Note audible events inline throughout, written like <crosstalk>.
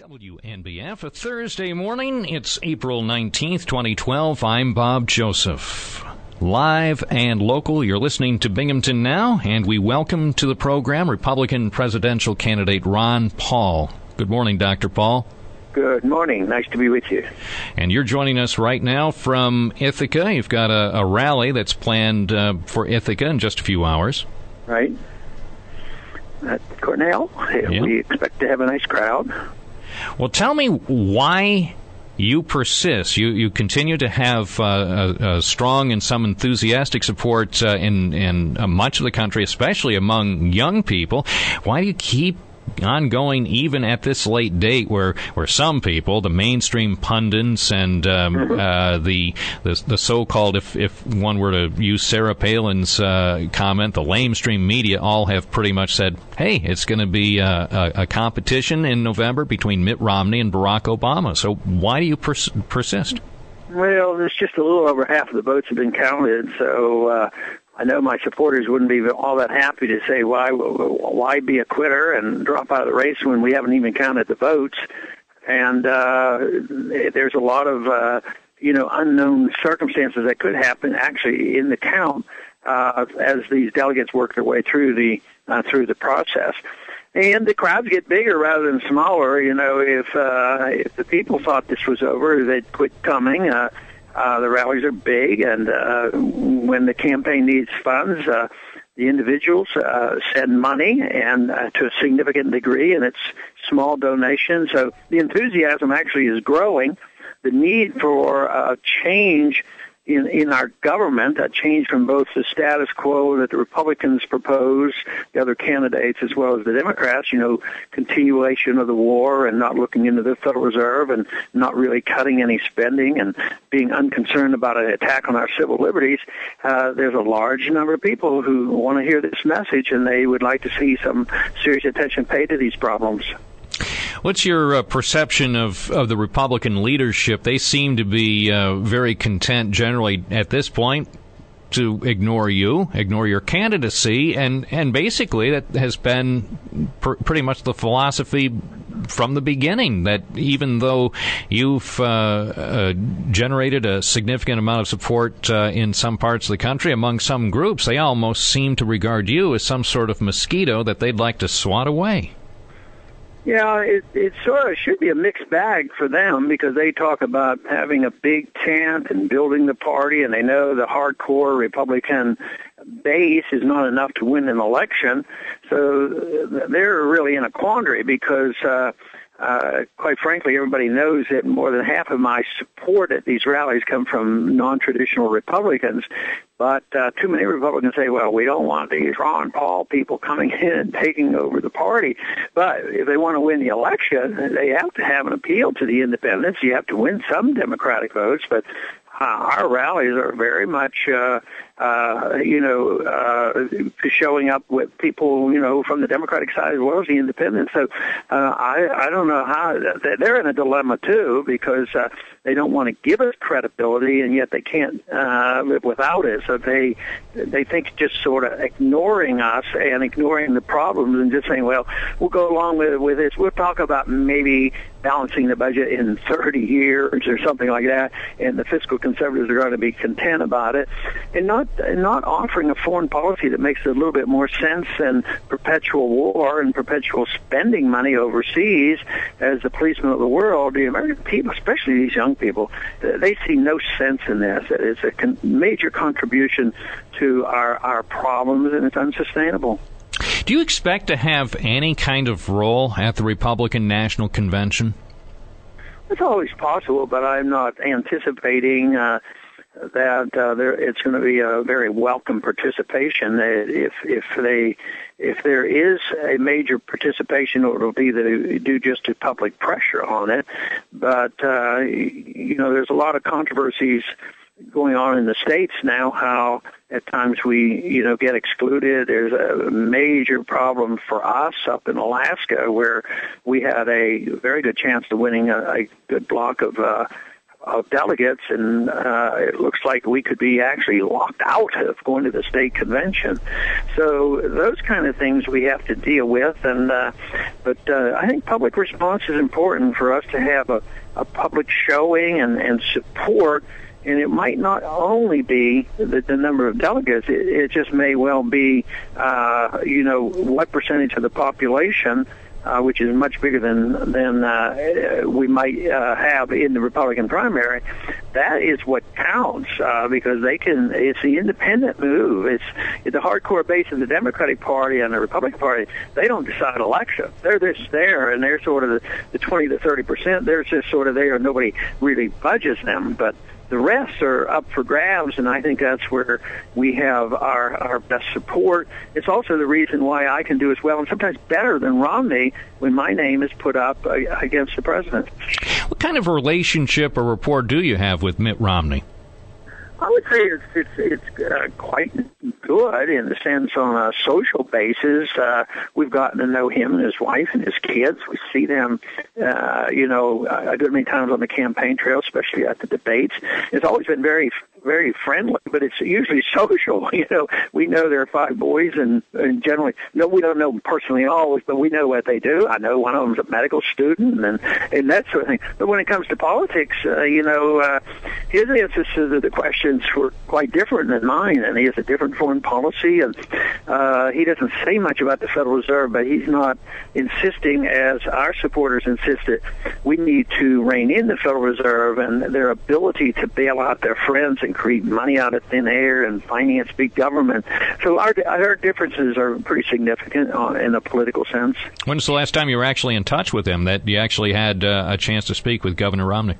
WNBF, a Thursday morning. It's April 19th, 2012. I'm Bob Joseph. Live and local, you're listening to Binghamton Now, and we welcome to the program Republican presidential candidate Ron Paul. Good morning, Dr. Paul. Good morning. Nice to be with you. And you're joining us right now from Ithaca. You've got a, a rally that's planned uh, for Ithaca in just a few hours. Right. At Cornell. Yeah. We expect to have a nice crowd. Well, tell me why you persist. You you continue to have uh, a, a, strong and some enthusiastic support uh, in in uh, much of the country, especially among young people. Why do you keep ongoing even at this late date where, where some people, the mainstream pundits and um, mm-hmm. uh, the, the, the so-called, if, if one were to use Sarah Palin's uh, comment, the lamestream media all have pretty much said, hey, it's going to be a, a, a, competition in November between Mitt Romney and Barack Obama. So why do you pers- persist? Well, there's just a little over half of the votes have been counted, so uh, I know my supporters wouldn't be all that happy to say why why be a quitter and drop out of the race when we haven't even counted the votes. And uh, there's a lot of uh, you know unknown circumstances that could happen actually in the count uh, as these delegates work their way through the uh, through the process. And the crowds get bigger rather than smaller. You know, if uh, if the people thought this was over, they'd quit coming. Uh, uh, the rallies are big, and uh, when the campaign needs funds, uh, the individuals uh, send money and uh, to a significant degree, and it's small donations. So the enthusiasm actually is growing. The need for uh, change in, in our government, a change from both the status quo that the Republicans propose, the other candidates, as well as the Democrats, you know, continuation of the war and not looking into the Federal Reserve and not really cutting any spending and being unconcerned about an attack on our civil liberties, uh, there's a large number of people who want to hear this message and they would like to see some serious attention paid to these problems. What's your uh, perception of, of the Republican leadership? They seem to be uh, very content generally at this point to ignore you, ignore your candidacy, and, and basically that has been pr- pretty much the philosophy from the beginning that even though you've uh, uh, generated a significant amount of support uh, in some parts of the country among some groups, they almost seem to regard you as some sort of mosquito that they'd like to swat away. Yeah, it it sort of should be a mixed bag for them because they talk about having a big tent and building the party, and they know the hardcore Republican base is not enough to win an election. So they're really in a quandary because. Uh, uh, quite frankly, everybody knows that more than half of my support at these rallies come from non-traditional Republicans. But uh, too many Republicans say, well, we don't want these Ron Paul people coming in and taking over the party. But if they want to win the election, they have to have an appeal to the independents. You have to win some Democratic votes, but uh, our rallies are very much, uh, uh, you know, uh, showing up with people, you know, from the Democratic side as well as the Independents. So uh, I, I don't know how they're in a dilemma too because uh, they don't want to give us credibility, and yet they can't uh, live without it. So they they think just sort of ignoring us and ignoring the problems and just saying, well, we'll go along with with this. We'll talk about maybe balancing the budget in 30 years or something like that, and the fiscal conservatives are going to be content about it, and not not offering a foreign policy that makes a little bit more sense than perpetual war and perpetual spending money overseas as the policeman of the world. The American people, especially these young young people, they see no sense in this. It's a con- major contribution to our, our problems, and it's unsustainable. Do you expect to have any kind of role at the Republican National Convention? It's always possible, but I'm not anticipating uh, that uh, there, it's going to be a very welcome participation. If if they if there is a major participation, it will be due just to public pressure on it. But uh, you know, there's a lot of controversies going on in the states now. How at times we you know get excluded. There's a major problem for us up in Alaska where we had a very good chance of winning a, a good block of. Uh, of delegates, and uh, it looks like we could be actually locked out of going to the state convention. So those kind of things we have to deal with, and uh, but uh, I think public response is important for us to have a, a public showing and, and support and it might not only be the, the number of delegates. It, it just may well be, uh, you know, what percentage of the population. Uh, which is much bigger than than uh, we might uh, have in the Republican primary. That is what counts uh, because they can. It's the independent move. It's, it's the hardcore base of the Democratic Party and the Republican Party. They don't decide elections. They're just there, and they're sort of the, the 20 to 30 percent. They're just sort of there. Nobody really budges them, but the rest are up for grabs, and I think that's where we have our, our best support. It's also the reason why I can do as well, and sometimes better than Romney, when my name is put up uh, against the president. What kind of relationship or rapport do you have with Mitt Romney? I would say it's it's it's uh, quite good in the sense on a social basis. Uh, we've gotten to know him and his wife and his kids. We see them, uh, you know, a good many times on the campaign trail, especially at the debates. It's always been very very friendly, but it's usually <laughs> social. You know, we know there are five boys, and, and generally, no, we don't know them personally always, but we know what they do. I know one of them's a medical student, and and that sort of thing. But when it comes to politics, uh, you know, uh, his answers to the questions were quite different than mine, and he has a different foreign policy, and uh, he doesn't say much about the Federal Reserve, but he's not insisting, as our supporters insisted, we need to rein in the Federal Reserve and their ability to bail out their friends and create money out of thin air and finance big government. So our, our differences are pretty significant uh, in a political sense. When's the last time you were actually in touch with him, that you actually had uh, a chance to speak with Governor Romney?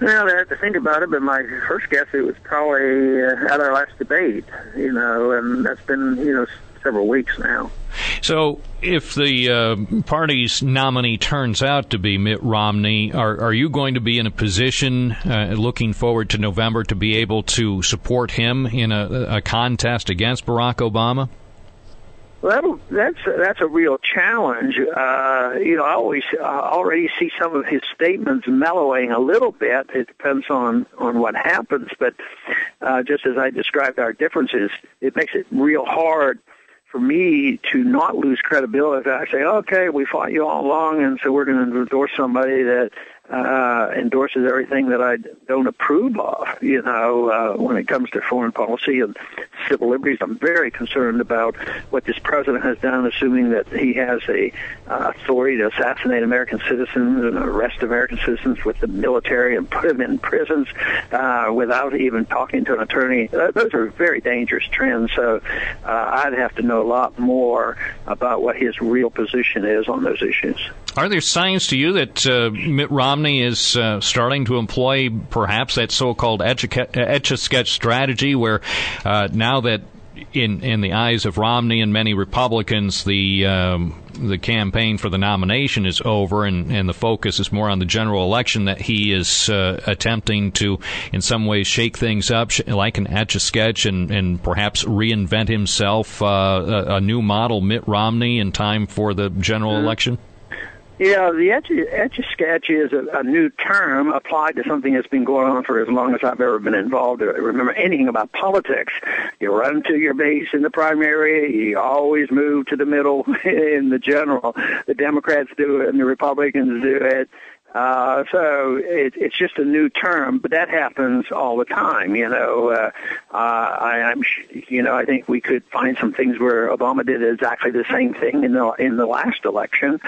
Well, I have to think about it, but my first guess it was probably uh, at our last debate, you know, and that's been, you know, several weeks now. So, if the uh, party's nominee turns out to be Mitt Romney, are, are you going to be in a position, uh, looking forward to November, to be able to support him in a, a contest against Barack Obama? Well, that's that's a real challenge. Uh, you know, I always uh, already see some of his statements mellowing a little bit. It depends on on what happens, but uh, just as I described our differences, it makes it real hard for me to not lose credibility. I say, okay, we fought you all along, and so we're going to endorse somebody that uh, endorses everything that I don't approve of. You know, uh, when it comes to foreign policy and civil liberties, I'm very concerned about what this president has done, assuming that he has a uh, authority to assassinate American citizens and arrest American citizens with the military and put them in prisons uh, without even talking to an attorney. Uh, those are very dangerous trends. So uh, I'd have to know a lot more about what his real position is on those issues. Are there signs to you that uh, Mitt Romney is uh, starting to employ perhaps that so-called etch-a-sketch strategy, where uh, now that in in the eyes of Romney and many Republicans, the um, the campaign for the nomination is over, and, and the focus is more on the general election. That he is uh, attempting to, in some ways, shake things up, like an etch a sketch, and, and perhaps reinvent himself uh, a, a, new model Mitt Romney in time for the general mm-hmm. election. Yeah, the etch, a sketch is a, a new term applied to something that's been going on for as long as I've ever been involved. I remember anything about politics. You run to your base in the primary. You always move to the middle <laughs> in the general. The Democrats do it and the Republicans do it. Uh, so it, it's just a new term, but that happens all the time. You know, uh, uh, I, I'm, you know, I think we could find some things where Obama did exactly the same thing in the in the last election,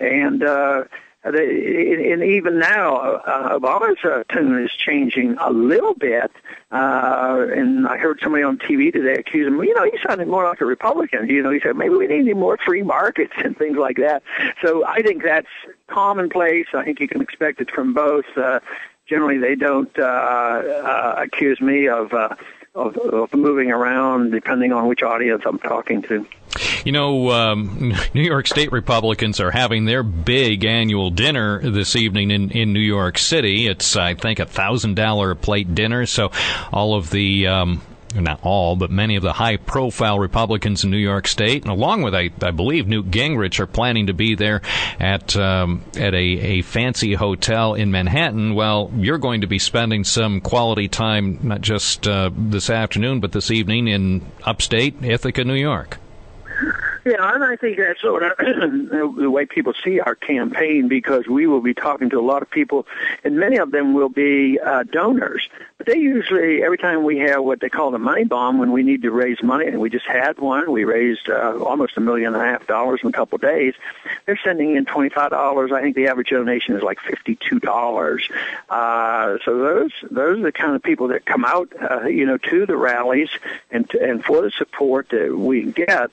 and uh, and even now, uh, Obama's uh, tune is changing a little bit. Uh, and I heard somebody on TV today accuse him, you know, he sounded more like a Republican. You know, he said maybe we need more free markets <laughs> and things like that. So I think that's commonplace. I think you can expect it from both. Uh, generally, they don't uh, uh, accuse me of. Uh, of, of moving around depending on which audience I'm talking to. You know, um, <laughs> New York State Republicans are having their big annual dinner this evening in, in New York City. It's, I think, a thousand dollar plate dinner. So all of the um, not all, but many of the high profile Republicans in New York State, and along with, I, I believe, Newt Gingrich, are planning to be there at, um, at a, a fancy hotel in Manhattan. Well, you're going to be spending some quality time, not just uh, this afternoon, but this evening in upstate Ithaca, New York. Yeah, and I think that's sort of <clears throat> the way people see our campaign because we will be talking to a lot of people, and many of them will be uh, donors. But they usually, every time we have what they call the money bomb, when we need to raise money, and we just had one, we raised uh, almost a million and a half dollars in a couple of days. They're sending in twenty five dollars. I think the average donation is like fifty two dollars. Uh, so those those are the kind of people that come out, uh, you know, to the rallies and and for the support that we get.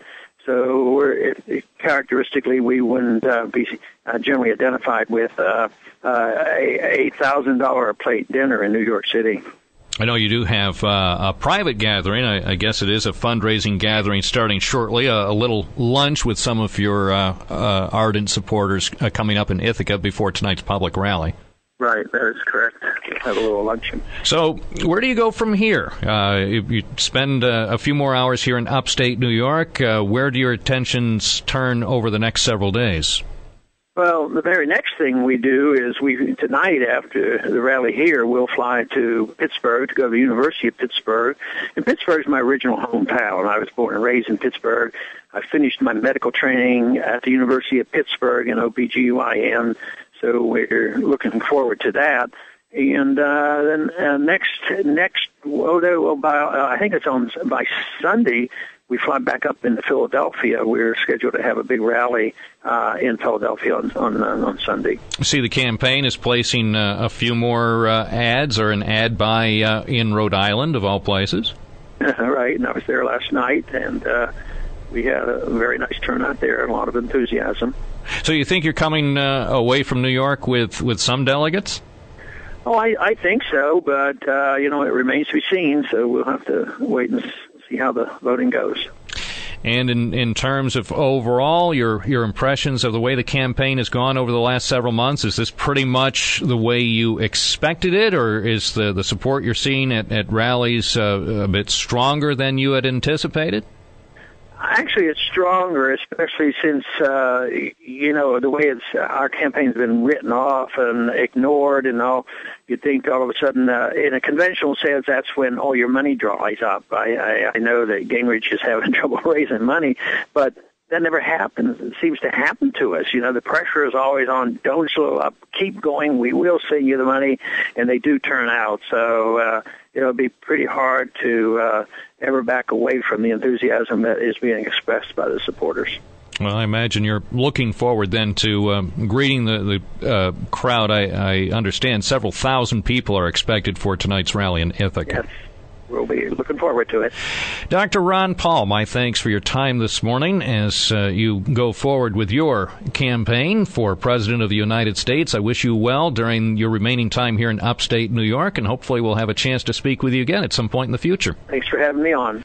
So it, characteristically, we wouldn't uh, be uh, generally identified with uh, uh, a thousand dollar a plate dinner in New York City. I know you do have uh, a private gathering. I, I, guess it is a fundraising gathering starting shortly. A, a little lunch with some of your uh, uh, ardent supporters coming up in Ithaca before tonight's public rally. Right, that is correct. Have a little luncheon. So, where do you go from here? Uh, you, you, spend uh, a few more hours here in upstate New York. Uh, where do your attentions turn over the next several days? Well, the very next thing we do is we tonight after the rally here, we'll fly to Pittsburgh to go to the University of Pittsburgh. And Pittsburgh is my original hometown. I was born and raised in Pittsburgh. I finished my medical training at the University of Pittsburgh in OBGYN so we're looking forward to that. And uh, then uh, next next oh, well, by, uh, I think it's on by Sunday we fly back up into Philadelphia. We're scheduled to have a big rally uh, in Philadelphia on on, uh, on Sunday. See, the campaign is placing uh, a few more uh, ads, or an ad by uh, in Rhode Island of all places. <laughs> right, and I was there last night, and uh, we had a very nice turnout there and a lot of enthusiasm. So you think you're coming uh, away from New York with, with some delegates? Oh, I, I think so, but uh, you know it remains to be seen. So we'll have to wait and see how the voting goes. And in, in terms of overall, your your impressions of the way the campaign has gone over the last several months, is this pretty much the way you expected it, or is the, the support you're seeing at, at rallies uh, a bit stronger than you had anticipated? Actually, it's stronger, especially since uh, you know the way it's our campaign's been written off and ignored, and all. You think all of a sudden, uh, in a conventional sense, that's when all your money dries up. I, I, I know that Gingrich is having <laughs> trouble raising money, but that never happens. It seems to happen to us. You know, the pressure is always on. Don't slow up. Keep going. We will send you the money, and they do turn out. So uh, it'll be pretty hard to uh, ever back away from the enthusiasm that is being expressed by the supporters. Well, I imagine you're looking forward then to um, greeting the, the uh, crowd. I, I, understand several thousand people are expected for tonight's rally in Ithaca. Yes we'll be looking forward to it. Dr. Ron Paul, my thanks for your time this morning as uh, you go forward with your campaign for President of the United States. I wish you well during your remaining time here in upstate New York, and hopefully we'll have a chance to speak with you again at some point in the future. Thanks for having me on.